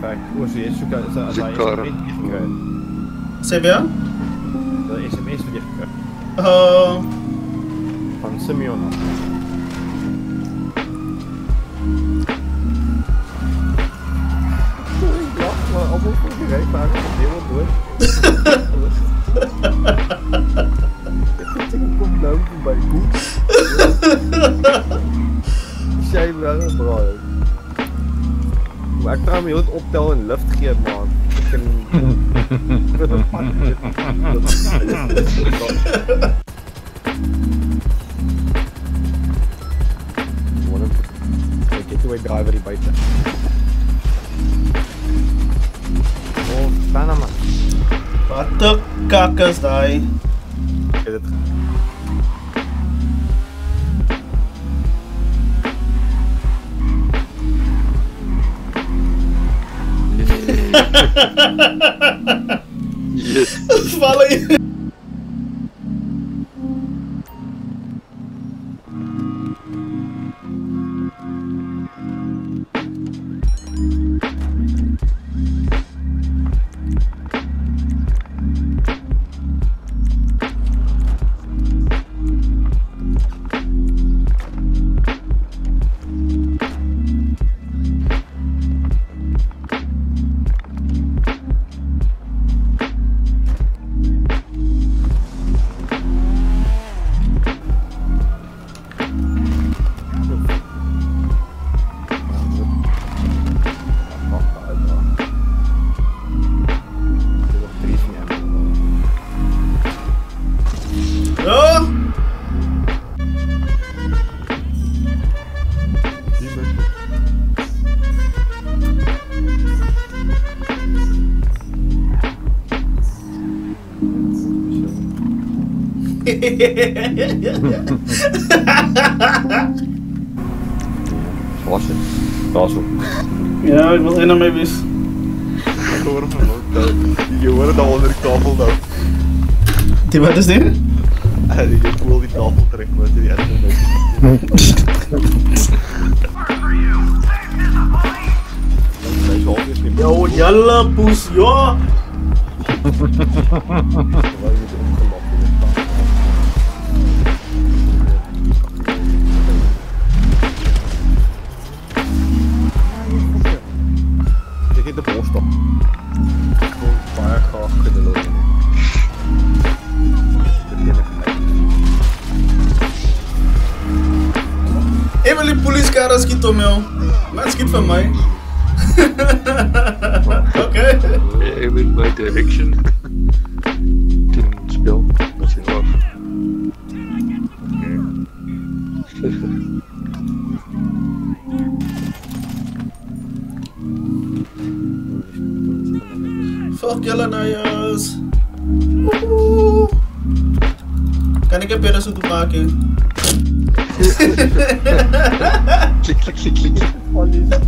fakt użyję szuka, za, za SMS-ówkę. Ciebie? Za SMS-ówkę. O... Pan Symiona. Almost fucking right fazer o the table, do Eu Taking come down from my boots. Shame, brother, brother. ek vra my hoed optel en lift gee maar ek kan One of the getaway driver hier buite. Oh, Panama. Nou Wat 'n kak is daai? Dit Fala aí. Was het? Ja, ik wil er nog mee wees. Ik hoor hem ook. Je hoort het al onder de tafel nou. Die wat is dit? Ik voel die tafel trekken met die niet meer. Yo, jalla poes, ja! Is de borst op. Gewoon baie graag gedeloos. Dit is Even die skiet om jou. Maar skiet van mij. Oké. Aim in my direction. Fuck Illinois. Ooh. Kan ik een beter zoeken maken? klik, klik, klik, klik. Olha isso,